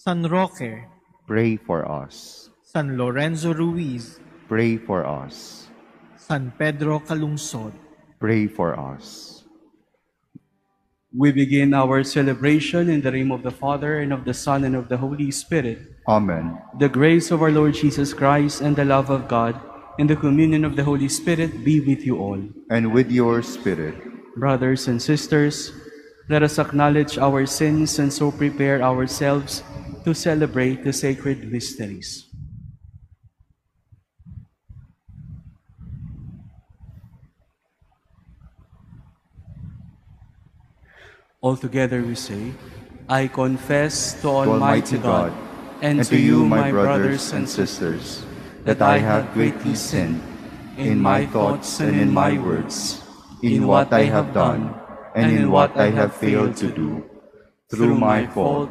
San Roque, Pray for us. San Lorenzo Ruiz, Pray for us. San Pedro Calungsod. Pray for us. We begin our celebration in the name of the Father, and of the Son, and of the Holy Spirit. Amen. The grace of our Lord Jesus Christ, and the love of God, and the communion of the Holy Spirit be with you all. And with your spirit. Brothers and sisters, let us acknowledge our sins and so prepare ourselves to celebrate the sacred mysteries. Altogether we say, I confess to Almighty God and to you, my brothers and sisters, that I have greatly sinned in my thoughts and in my words, in what I have done and in what I have failed to do, through my fault,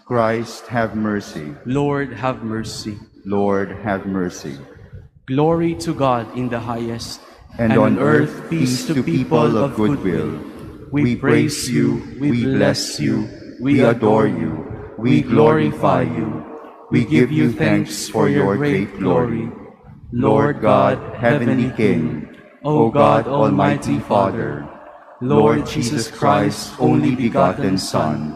Christ, have mercy. Lord, have mercy. Lord, have mercy. Glory to God in the highest, And on earth, peace to people of good will. We praise you, we bless you, we adore you, we glorify you. We give you thanks for your great glory. Lord God, Heavenly King, O God, Almighty Father, Lord Jesus Christ, only begotten Son,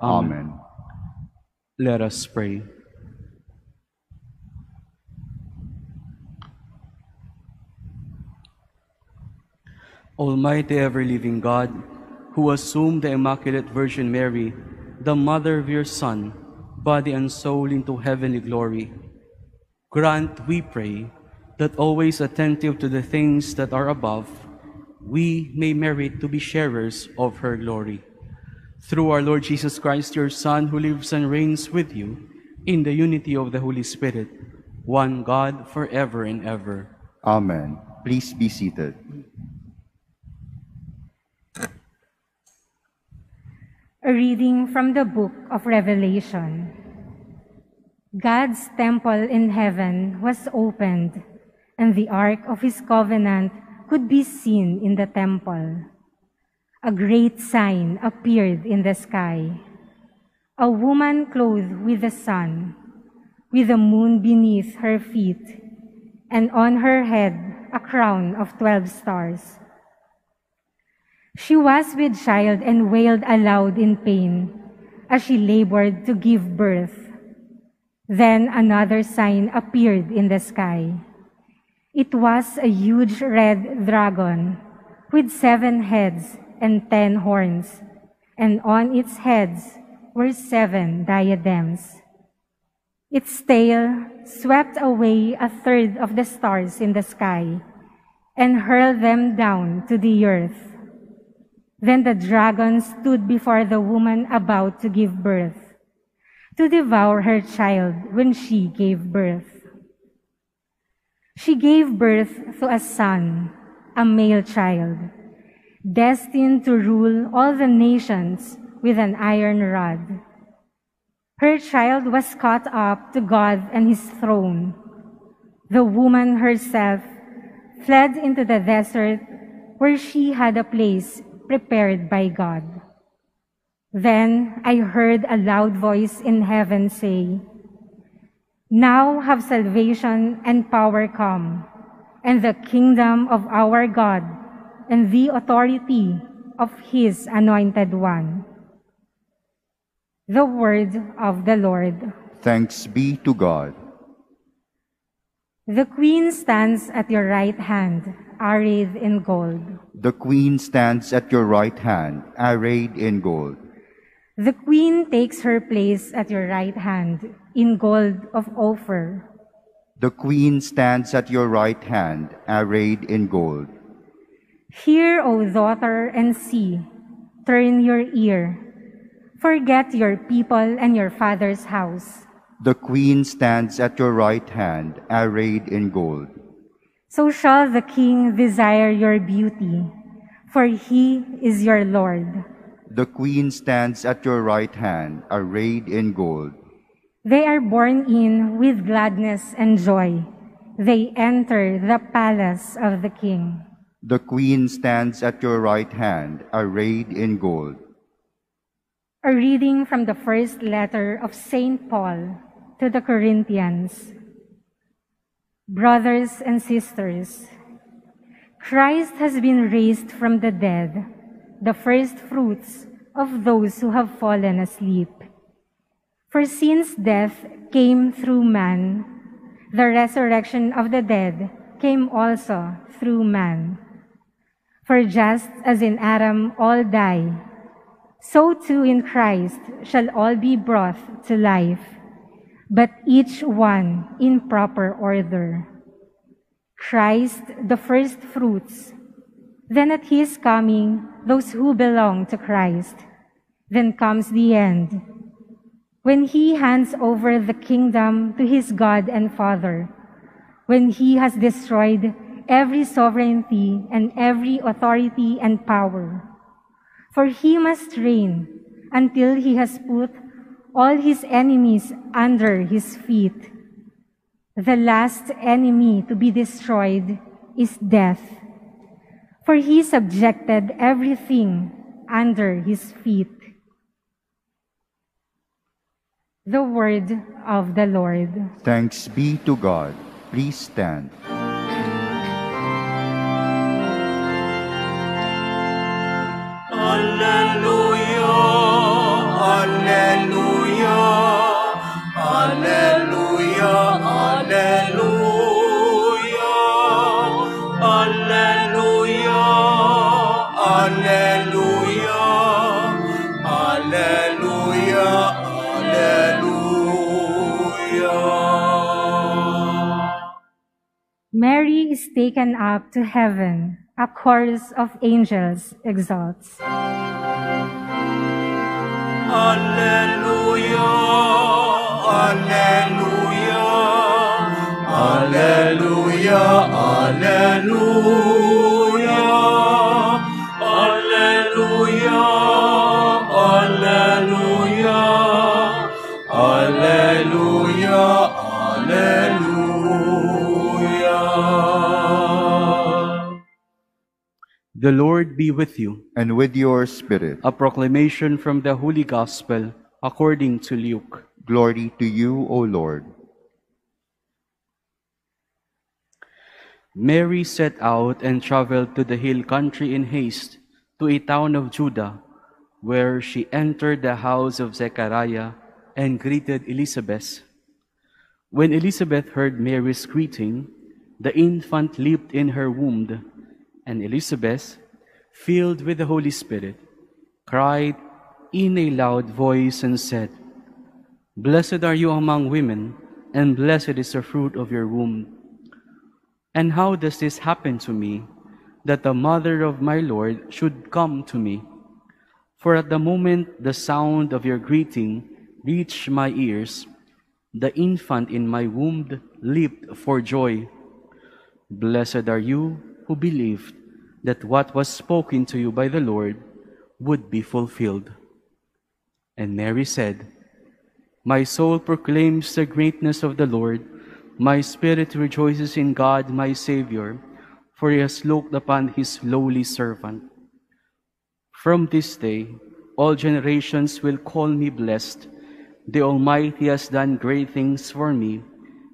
Um, Amen. Let us pray. Almighty ever-living God, who assumed the Immaculate Virgin Mary, the mother of your Son, body and soul into heavenly glory, grant, we pray, that always attentive to the things that are above, we may merit to be sharers of her glory. Through our Lord Jesus Christ, your Son, who lives and reigns with you in the unity of the Holy Spirit, one God forever and ever. Amen. Please be seated. A reading from the book of Revelation. God's temple in heaven was opened, and the ark of his covenant could be seen in the temple. A great sign appeared in the sky. A woman clothed with the sun, with the moon beneath her feet, and on her head a crown of twelve stars. She was with child and wailed aloud in pain as she labored to give birth. Then another sign appeared in the sky. It was a huge red dragon with seven heads and ten horns, and on its heads were seven diadems. Its tail swept away a third of the stars in the sky and hurled them down to the earth. Then the dragon stood before the woman about to give birth, to devour her child when she gave birth. She gave birth to a son, a male child, destined to rule all the nations with an iron rod. Her child was caught up to God and his throne. The woman herself fled into the desert where she had a place prepared by God. Then I heard a loud voice in heaven say, Now have salvation and power come, and the kingdom of our God, and the authority of his anointed one. The word of the Lord. Thanks be to God. The queen stands at your right hand, arrayed in gold. The queen stands at your right hand, arrayed in gold. The queen takes her place at your right hand, in gold of Ophir. The queen stands at your right hand, arrayed in gold. Hear, O daughter, and see. Turn your ear. Forget your people and your father's house. The queen stands at your right hand, arrayed in gold. So shall the king desire your beauty, for he is your Lord. The queen stands at your right hand, arrayed in gold. They are borne in with gladness and joy. They enter the palace of the king. The queen stands at your right hand, arrayed in gold. A reading from the first letter of St. Paul to the Corinthians. Brothers and sisters, Christ has been raised from the dead, the first fruits of those who have fallen asleep. For since death came through man, the resurrection of the dead came also through man. For just as in Adam all die, so too in Christ shall all be brought to life, but each one in proper order. Christ, the first fruits, then at his coming, those who belong to Christ. Then comes the end, when he hands over the kingdom to his God and Father, when he has destroyed every sovereignty and every authority and power. For he must reign until he has put all his enemies under his feet. The last enemy to be destroyed is death. For he subjected everything under his feet. The word of the Lord. Thanks be to God. Please stand. Mary is taken up to heaven. A chorus of angels exalts. Alleluia, Alleluia, Alleluia, Alleluia, The Lord be with you. And with your spirit, A proclamation from the Holy Gospel according to Luke. glory to you, O Lord. Mary set out and traveled to the hill country in haste to a town of Judah, where she entered the house of Zechariah and greeted Elizabeth. When Elizabeth heard Mary's greeting, the infant leaped in her womb, and Elizabeth, filled with the Holy Spirit, cried in a loud voice and said, Blessed are you among women, and blessed is the fruit of your womb. And how does this happen to me, that the mother of my Lord should come to me? For at the moment the sound of your greeting reached my ears, the infant in my womb leaped for joy. Blessed are you who believed that what was spoken to you by the Lord would be fulfilled. And Mary said, My soul proclaims the greatness of the Lord. My spirit rejoices in God, my Savior, for he has looked upon his lowly servant. From this day, all generations will call me blessed. The Almighty has done great things for me,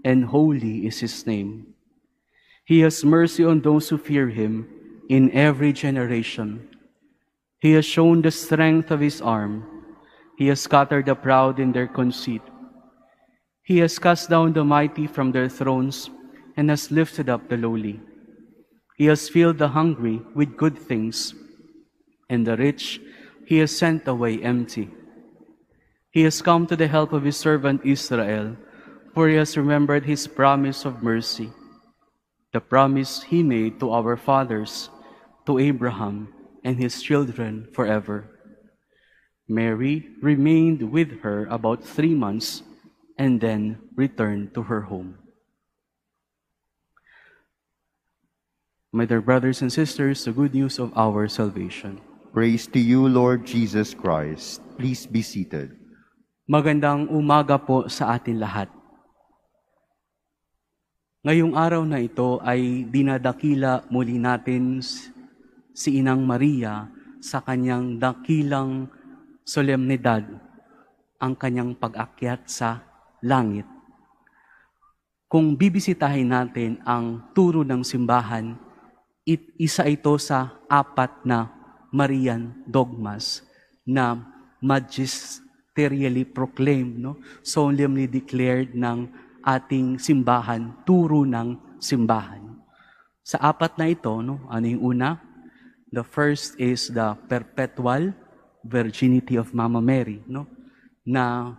and holy is his name. He has mercy on those who fear him in every generation. He has shown the strength of his arm. He has scattered the proud in their conceit. He has cast down the mighty from their thrones and has lifted up the lowly. He has filled the hungry with good things, and the rich he has sent away empty. He has come to the help of his servant Israel, for he has remembered his promise of mercy, the promise he made to our fathers, to Abraham and his children forever. Mary remained with her about three months and then returned to her home. My dear brothers and sisters, the good news of our salvation. Praise to you, Lord Jesus Christ. Please be seated. Magandang umaga po sa atin lahat. Ngayong araw na ito ay dinadakila muli natin si Inang Maria sa kanyang dakilang solemnidad, ang kanyang pag-akyat sa langit. Kung bibisitahin natin ang turo ng simbahan, it, isa ito sa apat na Marian dogmas na magisterially proclaimed, no? solemnly declared ng ating simbahan, turo ng simbahan. Sa apat na ito, no, ano yung una? The first is the perpetual virginity of Mama Mary, no? Na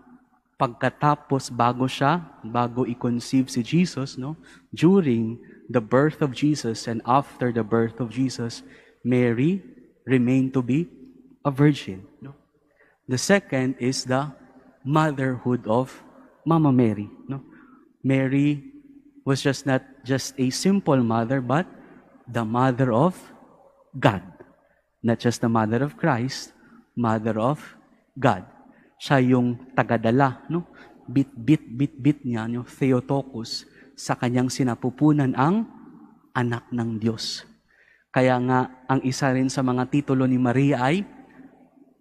pagkatapos bago siya, bago i-conceive si Jesus, no? During the birth of Jesus and after the birth of Jesus, Mary remained to be a virgin, no? The second is the motherhood of Mama Mary, no? Mary was just not just a simple mother, but the mother of God. Not just the mother of Christ, mother of God. Siya yung tagadala, no? Bit, bit, bit, bit niya, yung Theotokos, sa kanyang sinapupunan ang anak ng Diyos. Kaya nga, ang isa rin sa mga titulo ni Maria ay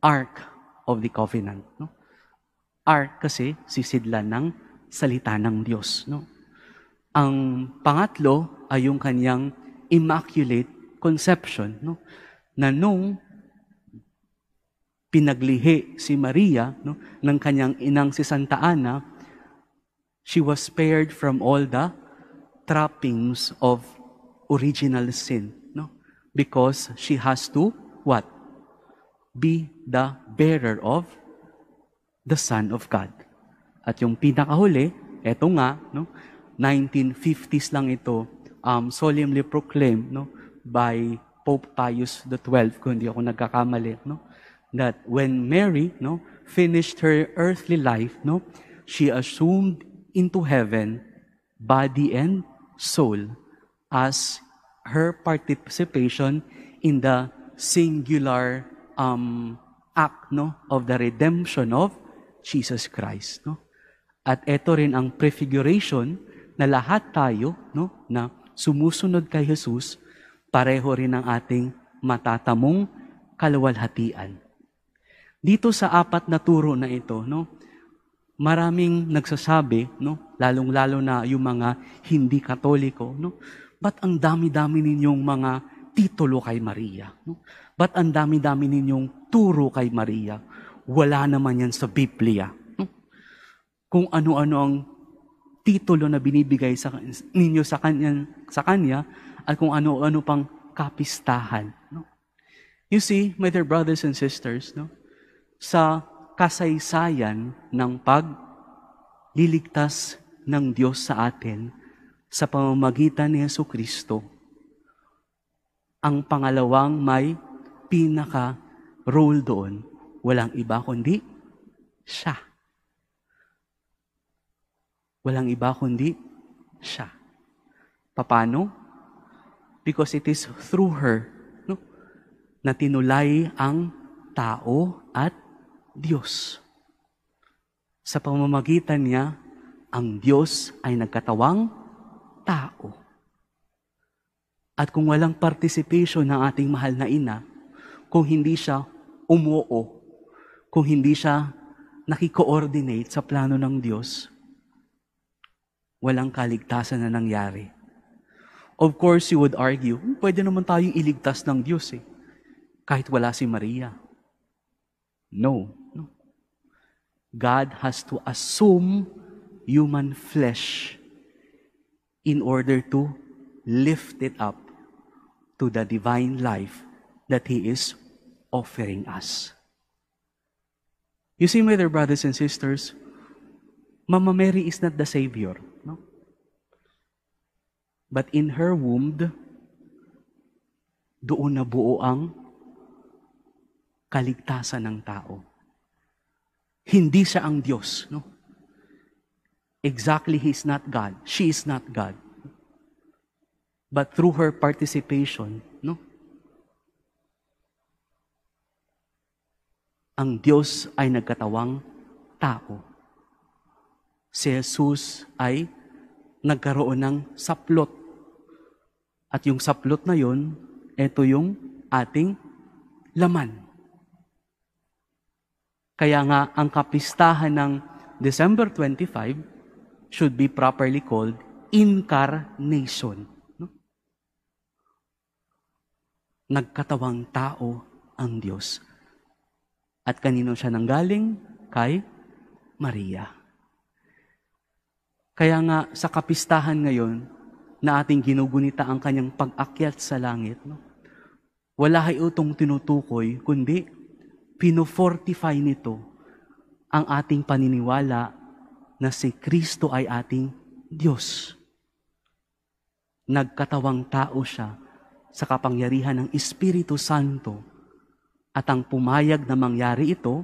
Ark of the Covenant. No? Ark kasi sisidlan ng salita ng Diyos. No? Ang pangatlo ay yung kanyang immaculate conception. No? Na nung pinaglihi si Maria no, ng kanyang inang si Santa Ana, she was spared from all the trappings of original sin. No? Because she has to, what? Be the bearer of the Son of God. At yung pinakahuli, eto nga, no? 1950s lang ito, um, solemnly proclaimed no, by Pope Pius XII, kung hindi ako nagkakamali, no, that when Mary no, finished her earthly life, no, she assumed into heaven body and soul as her participation in the singular um, act no, of the redemption of Jesus Christ. No? At ito rin ang prefiguration na lahat tayo no, na sumusunod kay Jesus, pareho rin ang ating matatamong kaluwalhatian. Dito sa apat na turo na ito, no, maraming nagsasabi, no, lalong-lalo na yung mga hindi katoliko, no, ba't ang dami-dami ninyong mga titulo kay Maria? No? Ba't ang dami-dami ninyong turo kay Maria? Wala naman yan sa Biblia. Kung ano-ano ang titulo na binibigay sa ninyo sa kanya, sa kanya at kung ano-ano pang kapistahan. No? You see, my dear brothers and sisters, no? sa kasaysayan ng pagliligtas ng Diyos sa atin sa pamamagitan ni Yesu Kristo, ang pangalawang may pinaka role doon, walang iba kundi siya. Walang iba kundi siya. Paano? Because it is through her no, na tinulay ang tao at Diyos. Sa pamamagitan niya, ang Diyos ay nagkatawang tao. At kung walang participation ng ating mahal na ina, kung hindi siya umuo, kung hindi siya nakikoordinate sa plano ng Diyos, walang kaligtasan na nangyari. Of course, you would argue, "Hmm, pwede naman tayong iligtas ng Diyos eh, kahit wala si Maria. No. no. God has to assume human flesh in order to lift it up to the divine life that He is offering us. You see, my dear brothers and sisters, Mama Mary is not the Savior. But in her womb, doon nabuo ang kaligtasan ng tao. Hindi siya ang Diyos. No? Exactly, He's not God. She is not God. But through her participation, no? ang Diyos ay nagkatawang tao. Si Jesus ay nagkaroon ng saplot. At yung saplot na yon, ito yung ating laman. Kaya nga, ang kapistahan ng December 25 should be properly called incarnation. No? Nagkatawang tao ang Diyos. At kanino siya nanggaling? Kay Maria. Kaya nga sa kapistahan ngayon na ating ginugunita ang kanyang pag-akyat sa langit, no? wala itong tinutukoy, kundi pino-fortify nito ang ating paniniwala na si Kristo ay ating Diyos. Nagkatawang tao siya sa kapangyarihan ng Espiritu Santo at ang pumayag na mangyari ito,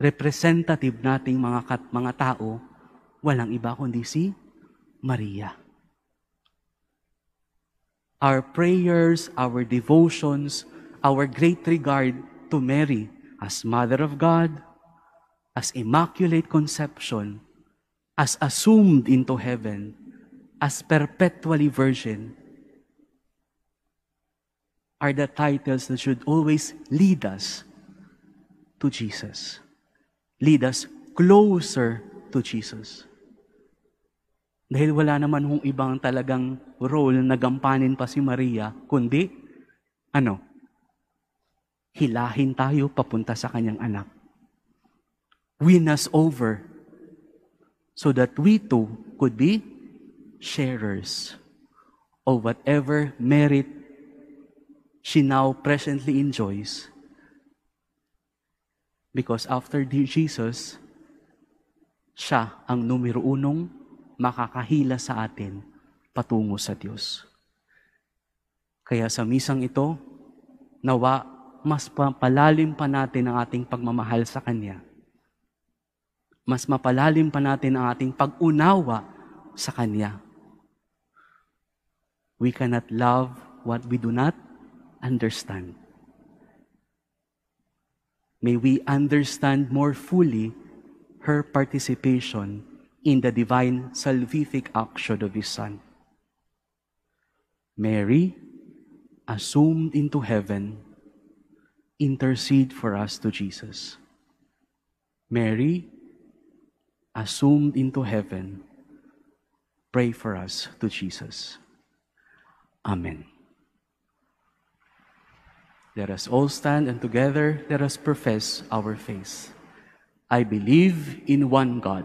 representative nating mga, mga tao, walang iba kundi si Maria. Our prayers, our devotions, our great regard to Mary as Mother of God, as Immaculate Conception, as assumed into heaven, as perpetually virgin, are the titles that should always lead us to Jesus. Lead us closer to Jesus. Dahil wala naman hong ibang talagang role na gampanin pa si Maria, kundi, ano? Hilahin tayo papunta sa kanyang anak. Win us over so that we too could be sharers of whatever merit she now presently enjoys. Because after Jesus, siya ang numero unong makakahila sa atin patungo sa Diyos. Kaya sa misang ito, nawa mas palalim pa natin ang ating pagmamahal sa Kanya. Mas mapalalim pa natin ang ating pag-unawa sa Kanya. We cannot love what we do not understand. May we understand more fully her participation in the divine salvific action of His Son. Mary, assumed into heaven, intercede for us to Jesus. Mary, assumed into heaven, pray for us to Jesus. Amen. Let us all stand and together let us profess our faith. I believe in one God,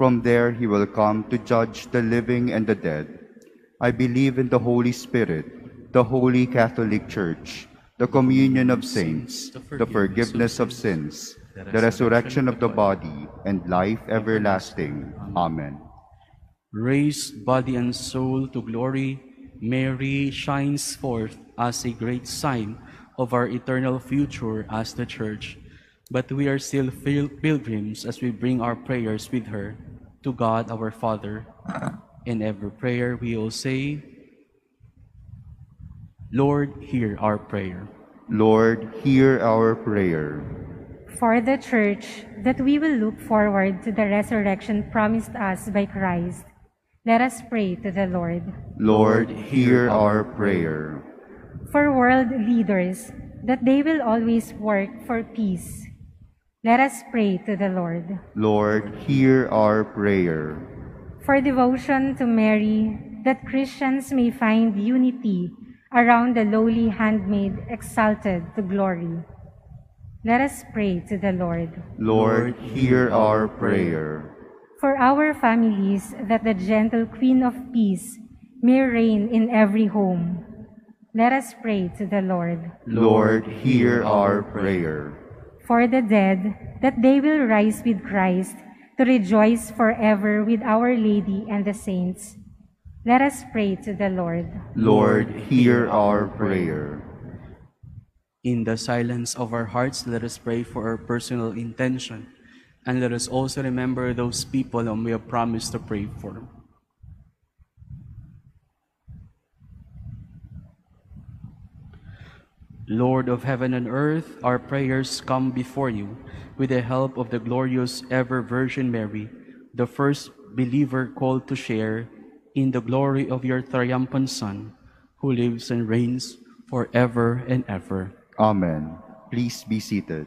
From there he will come to judge the living and the dead. I believe in the Holy Spirit, the holy Catholic Church, the communion of saints, the forgiveness of sins, the resurrection of the body, and life everlasting. Amen. raised body and soul to glory, Mary shines forth as a great sign of our eternal future as the Church. But we are still pilgrims as we bring our prayers with her to God our Father. In every prayer we will say, Lord, hear our prayer. Lord, hear our prayer. For the Church, that we will look forward to the resurrection promised us by Christ, let us pray to the Lord. Lord, hear our prayer. For world leaders, that they will always work for peace, let us pray to the Lord. Lord, hear our prayer. For devotion to Mary, that Christians may find unity around the lowly handmaid exalted to glory. Let us pray to the Lord. Lord, hear our prayer. For our families, that the gentle Queen of Peace may reign in every home. Let us pray to the Lord. Lord, hear our prayer. For the dead, that they will rise with Christ to rejoice forever with Our Lady and the saints. Let us pray to the Lord. Lord, hear our prayer. In the silence of our hearts, let us pray for our personal intention. And let us also remember those people whom we have promised to pray for. Lord of heaven and earth, our prayers come before you with the help of the glorious ever Virgin Mary, the first believer called to share in the glory of your triumphant Son, who lives and reigns forever and ever. Amen. Please be seated.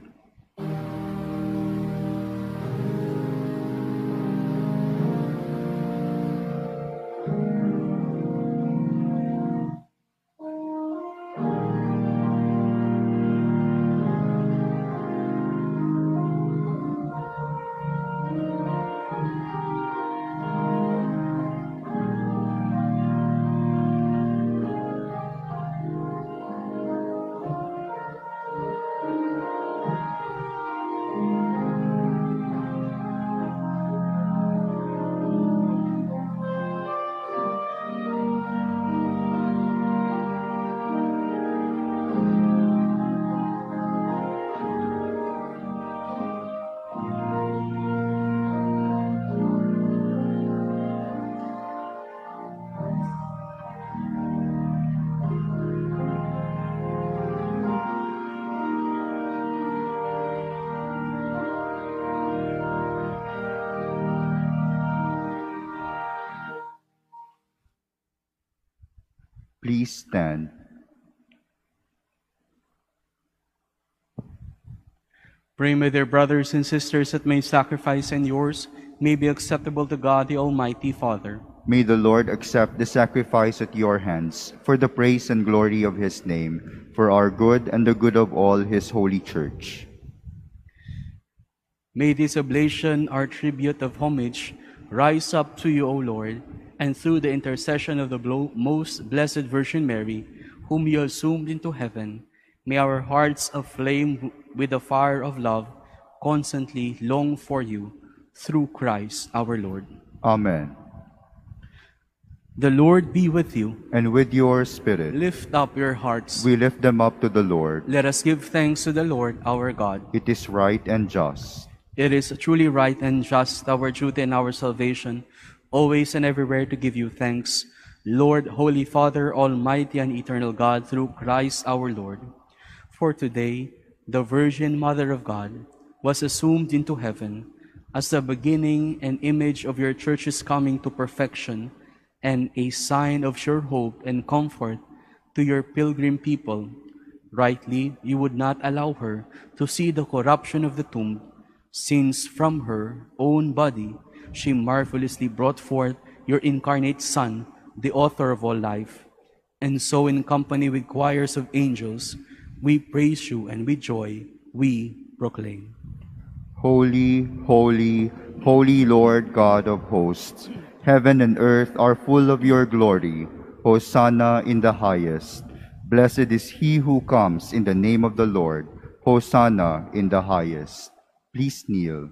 Please stand. Pray, my dear brothers and sisters, that my sacrifice and yours may be acceptable to God, the Almighty Father. May the Lord accept the sacrifice at your hands for the praise and glory of his name, for our good and the good of all his holy church. May this oblation, our tribute of homage, rise up to you, O Lord, and through the intercession of the most blessed Virgin Mary, whom you assumed into heaven, may our hearts aflame with the fire of love constantly long for you, through Christ our Lord. Amen. The Lord be with you. And with your spirit, Lift up your hearts. we lift them up to the Lord. Let us give thanks to the Lord our God. It is right and just. It is truly right and just, our duty and our salvation, always and everywhere to give you thanks, Lord, Holy Father, Almighty and Eternal God, through Christ our Lord. For today, the Virgin Mother of God was assumed into heaven as the beginning and image of your church's coming to perfection and a sign of sure hope and comfort to your pilgrim people. Rightly, you would not allow her to see the corruption of the tomb, since from her own body she marvelously brought forth your incarnate Son, the author of all life. And so, in company with choirs of angels, we praise you and with joy we proclaim. Holy, holy, holy Lord God of hosts, heaven and earth are full of your glory. Hosanna in the highest. Blessed is he who comes in the name of the Lord. Hosanna in the highest. Please kneel.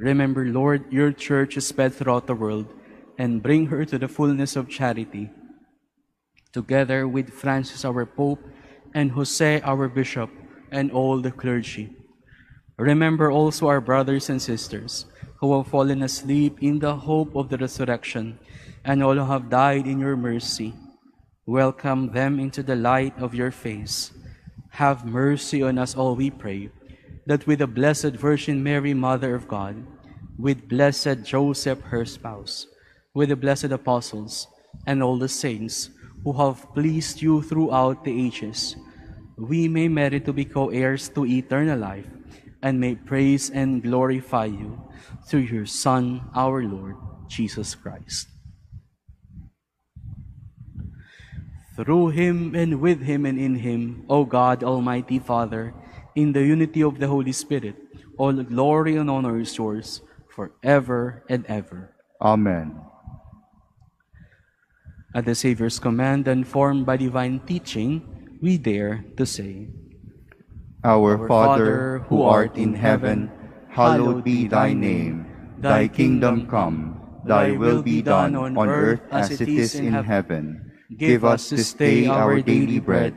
Remember, Lord, your church is spread throughout the world, and bring her to the fullness of charity together with Francis our Pope and Jose our Bishop and all the clergy. Remember also our brothers and sisters who have fallen asleep in the hope of the resurrection and all who have died in your mercy. Welcome them into the light of your face. Have mercy on us all, we pray, that with the Blessed Virgin Mary, Mother of God, with blessed Joseph, her spouse, with the blessed apostles, and all the saints who have pleased you throughout the ages, we may merit to be co-heirs to eternal life, and may praise and glorify you through your Son, our Lord, Jesus Christ. Through him and with him and in him, O God, Almighty Father, in the unity of the Holy Spirit, all glory and honor is yours forever and ever. Amen. At the Savior's command and formed by divine teaching, we dare to say, Our Father, who art in heaven, hallowed be thy name. Thy kingdom come, Thy will be done on earth as it is in heaven. Give us this day our daily bread,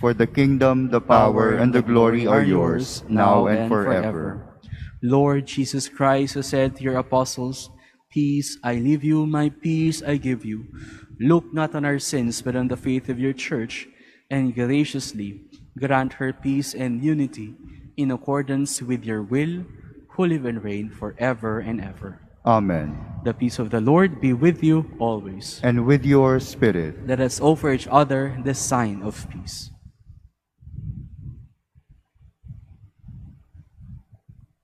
For the kingdom, the power, and the glory are yours, now and forever. Lord Jesus Christ, who said to your apostles, Peace I leave you, my peace I give you. Look not on our sins, but on the faith of your church, and graciously grant her peace and unity in accordance with your will, who live and reign forever and ever. Amen. The peace of the Lord be with you always. And with your spirit. Let us offer each other the sign of peace.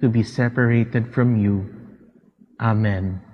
to be separated from you. Amen.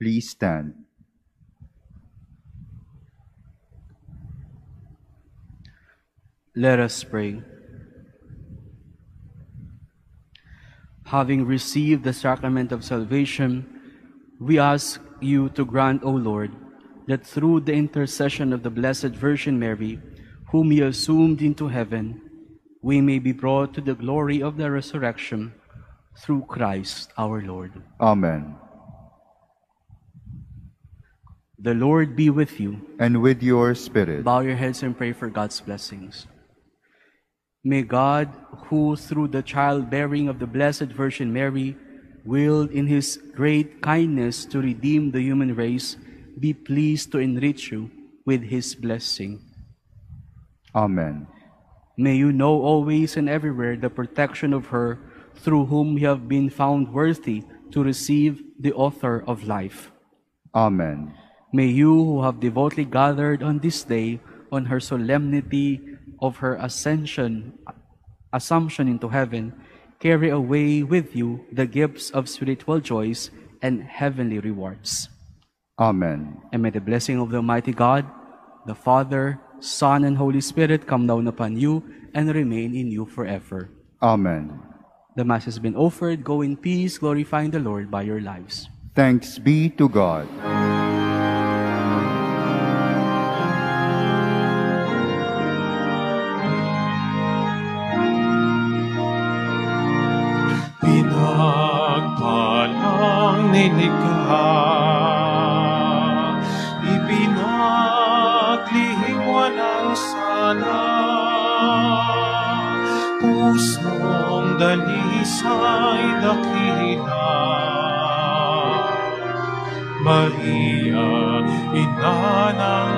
Please stand. Let us pray. Having received the sacrament of salvation, we ask you to grant, O Lord, that through the intercession of the Blessed Virgin Mary, whom you assumed into heaven, we may be brought to the glory of the resurrection through Christ our Lord. Amen. The Lord be with you. And with your spirit. Bow your heads and pray for God's blessings. May God, who through the childbearing of the Blessed Virgin Mary, willed in his great kindness to redeem the human race, be pleased to enrich you with his blessing. Amen. May you know always and everywhere the protection of her through whom you have been found worthy to receive the author of life. Amen. May you who have devoutly gathered on this day on her solemnity of her ascension, assumption into heaven, carry away with you the gifts of spiritual joys and heavenly rewards. Amen. And may the blessing of the Almighty God, the Father, Son, and Holy Spirit come down upon you and remain in you forever. Amen. The Mass has been offered. Go in peace, glorifying the Lord by your lives. Thanks be to God. Pusong dalisay dakila, Maria, ina ng